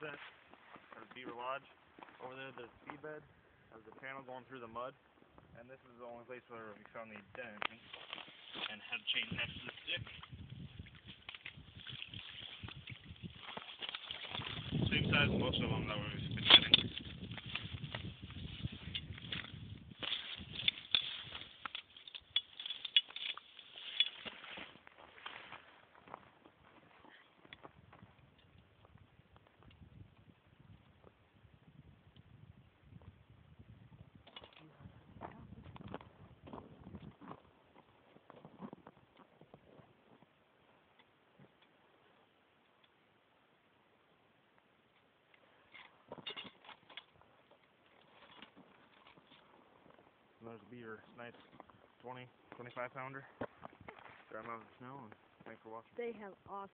set. There's Beaver Lodge. Over there, the seabed has the channel going through the mud. And this is the only place where we found the den entrance. And had chain next to the stick. Same size as most of them that we've And there's a beaver. Nice 20, 25 pounder. Them out of the snow and thanks for watching. They have awesome.